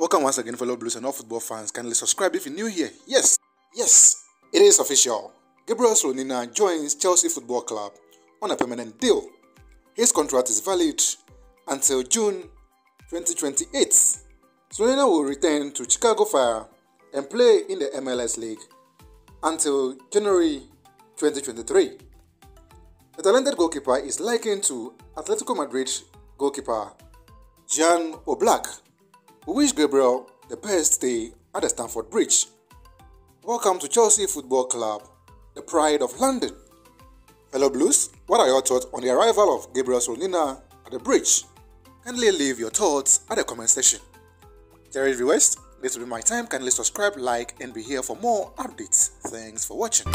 Welcome once again, fellow Blues and all football fans. Kindly subscribe if you're new here. Yes, yes, it is official. Gabriel Slonina joins Chelsea Football Club on a permanent deal. His contract is valid until June 2028. Slonina will return to Chicago Fire and play in the MLS League until January 2023. The talented goalkeeper is likened to Atletico Madrid goalkeeper Jan Oblak. We wish Gabriel the best day at the Stamford Bridge. Welcome to Chelsea Football Club, the pride of London. Fellow Blues, what are your thoughts on the arrival of Gabriel Slonina at the bridge? Kindly leave your thoughts at the comment section. Terry viewers, this will be my time. Kindly subscribe, like, and be here for more updates. Thanks for watching.